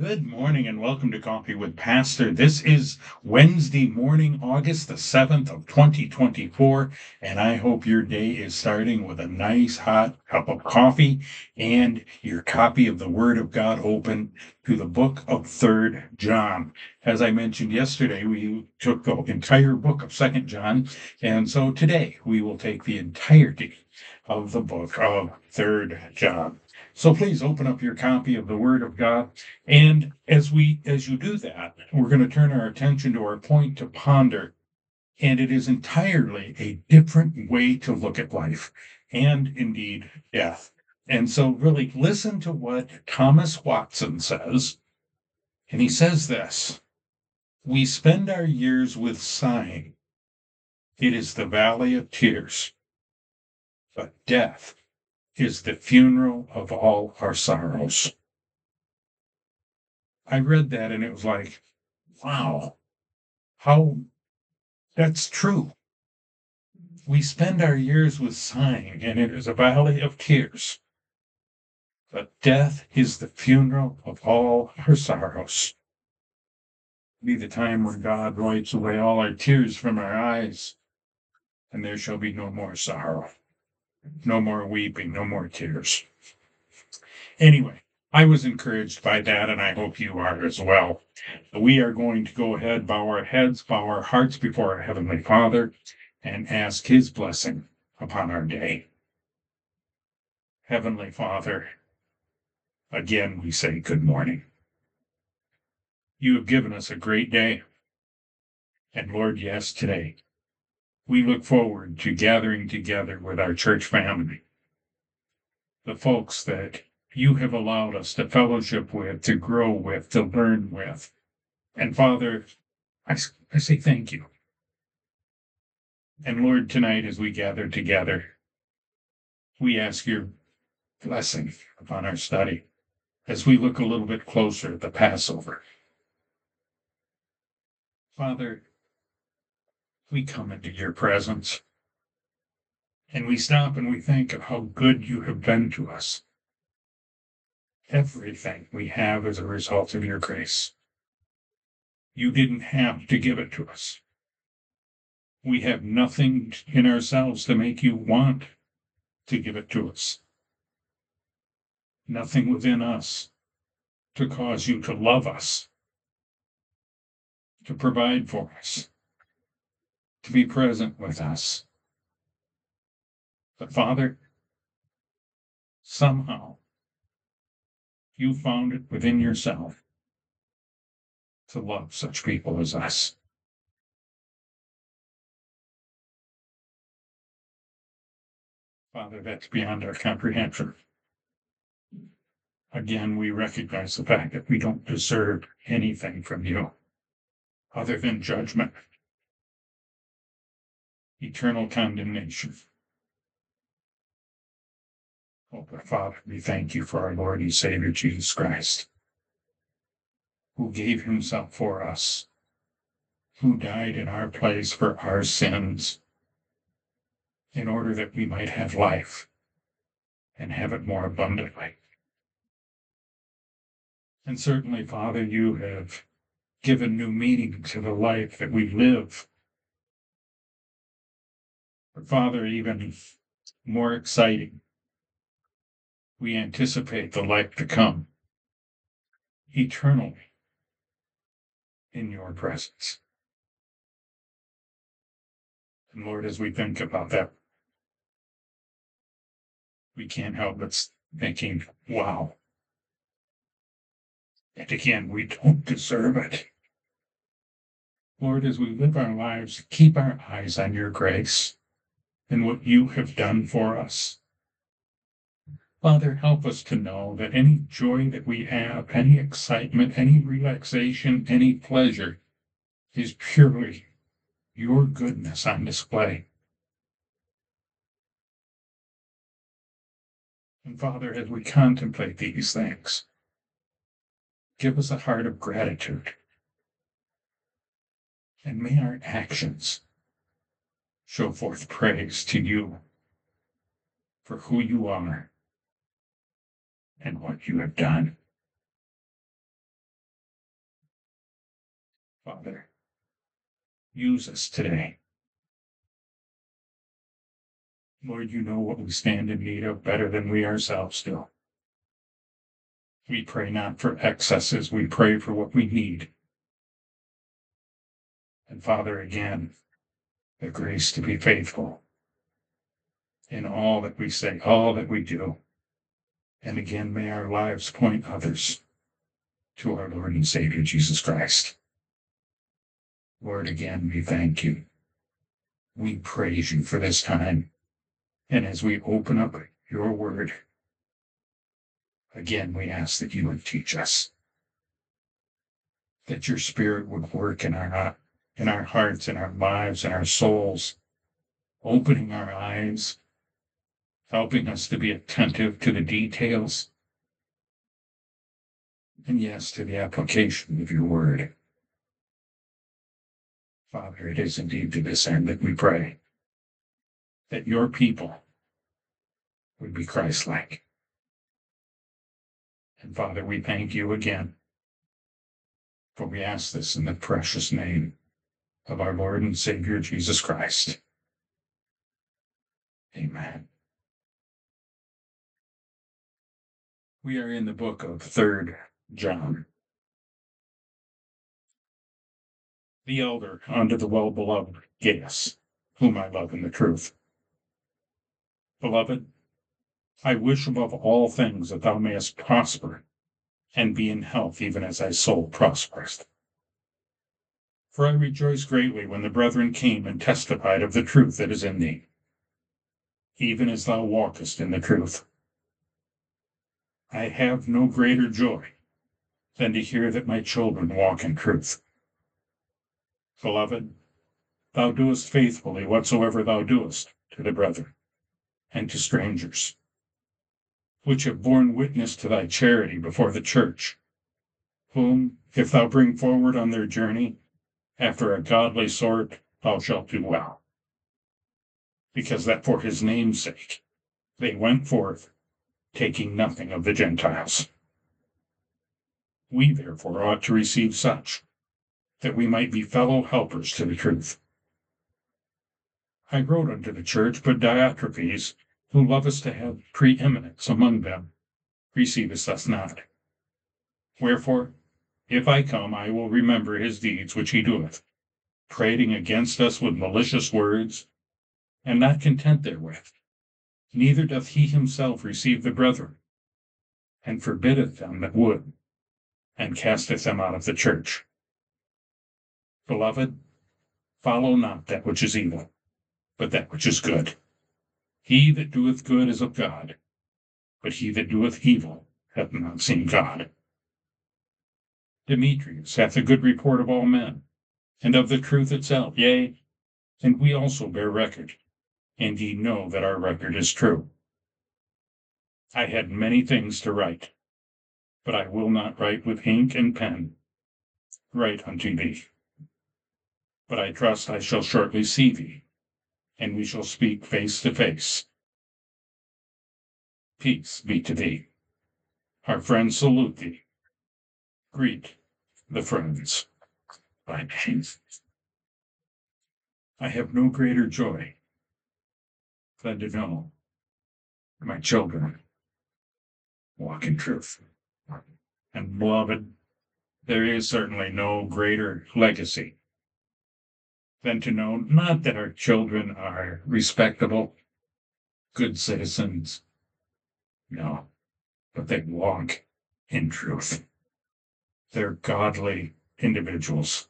morning and welcome to Coffee with Pastor. This is Wednesday morning, August the 7th of 2024, and I hope your day is starting with a nice hot cup of coffee and your copy of the Word of God open to the book of 3rd John. As I mentioned yesterday, we took the entire book of 2nd John, and so today we will take the entirety of the book of 3rd John. So please open up your copy of the Word of God. And as we as you do that, we're going to turn our attention to our point to ponder. And it is entirely a different way to look at life and indeed death. And so really listen to what Thomas Watson says. And he says this We spend our years with sighing. It is the valley of tears. But death is the funeral of all our sorrows. I read that and it was like, wow, how that's true. We spend our years with sighing, and it is a valley of tears. But death is the funeral of all our sorrows. Be the time when God wipes away all our tears from our eyes, and there shall be no more sorrow. No more weeping, no more tears. Anyway, I was encouraged by that, and I hope you are as well. We are going to go ahead, bow our heads, bow our hearts before our Heavenly Father, and ask His blessing upon our day. Heavenly Father, again we say good morning. You have given us a great day. And Lord, yes, today we look forward to gathering together with our church family, the folks that you have allowed us to fellowship with, to grow with, to learn with. And Father, I, I say thank you. And Lord, tonight as we gather together, we ask your blessing upon our study as we look a little bit closer at the Passover. Father, we come into your presence and we stop and we think of how good you have been to us. Everything we have is a result of your grace. You didn't have to give it to us. We have nothing in ourselves to make you want to give it to us. Nothing within us to cause you to love us, to provide for us to be present with us. But Father, somehow you found it within yourself to love such people as us. Father, that's beyond our comprehension. Again, we recognize the fact that we don't deserve anything from you other than judgment eternal condemnation. Oh, Father, we thank you for our Lord and Savior Jesus Christ, who gave himself for us, who died in our place for our sins, in order that we might have life and have it more abundantly. And certainly, Father, you have given new meaning to the life that we live Father, even more exciting, we anticipate the life to come eternally in your presence. And Lord, as we think about that, we can't help but thinking, wow. And again, we don't deserve it. Lord, as we live our lives, keep our eyes on your grace and what you have done for us. Father, help us to know that any joy that we have, any excitement, any relaxation, any pleasure is purely your goodness on display. And Father, as we contemplate these things, give us a heart of gratitude. And may our actions show forth praise to you for who you are and what you have done. Father, use us today. Lord, you know what we stand in need of better than we ourselves do. We pray not for excesses, we pray for what we need. And Father, again, the grace to be faithful in all that we say, all that we do. And again, may our lives point others to our Lord and Savior Jesus Christ. Lord, again, we thank you. We praise you for this time. And as we open up your word, again, we ask that you would teach us, that your spirit would work in our, in our hearts, in our lives, in our souls, opening our eyes, helping us to be attentive to the details, and yes, to the application of your word. Father, it is indeed to this end that we pray that your people would be Christ like. And Father, we thank you again, for we ask this in the precious name of our Lord and Savior Jesus Christ. Amen. We are in the book of Third John. The elder unto the well beloved Gaius, whom I love in the truth. Beloved, I wish above all things that thou mayest prosper and be in health, even as thy soul prospereth. For I rejoiced greatly when the brethren came and testified of the truth that is in thee, even as thou walkest in the truth. I have no greater joy than to hear that my children walk in truth. Beloved, thou doest faithfully whatsoever thou doest to the brethren and to strangers, which have borne witness to thy charity before the church, whom, if thou bring forward on their journey, after a godly sort, thou shalt do well. Because that for his name's sake they went forth, taking nothing of the Gentiles. We therefore ought to receive such, that we might be fellow helpers to the truth. I wrote unto the church, but Diotrephes, who lovest to have preeminence among them, receivest us not. Wherefore, if I come, I will remember his deeds which he doeth, prating against us with malicious words, and not content therewith. Neither doth he himself receive the brethren, and forbiddeth them that would, and casteth them out of the church. Beloved, follow not that which is evil but that which is good. He that doeth good is of God, but he that doeth evil hath not seen God. Demetrius hath a good report of all men, and of the truth itself, yea, and we also bear record, and ye know that our record is true. I had many things to write, but I will not write with ink and pen. Write unto thee. But I trust I shall shortly see thee and we shall speak face to face. Peace be to thee. Our friends salute thee. Greet the friends by name. I have no greater joy than to know my children walk in truth. And beloved, there is certainly no greater legacy than to know not that our children are respectable, good citizens, no, but they walk in truth. They're godly individuals.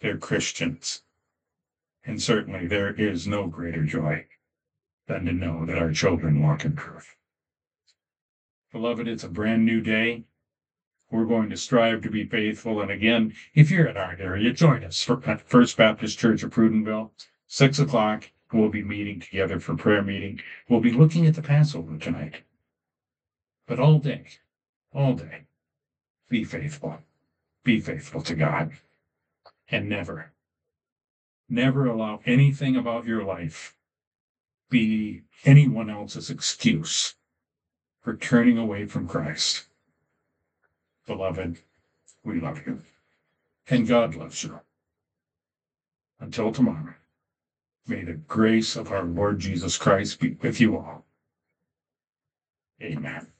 They're Christians. And certainly there is no greater joy than to know that our children walk in truth. Beloved, it's a brand new day. We're going to strive to be faithful. And again, if you're in our area, join us for First Baptist Church of Prudenville, six o'clock. We'll be meeting together for prayer meeting. We'll be looking at the Passover tonight. But all day, all day, be faithful. Be faithful to God. And never, never allow anything about your life be anyone else's excuse for turning away from Christ. Beloved, we love you. and God loves you. Until tomorrow, may the grace of our Lord Jesus Christ be with you all. Amen.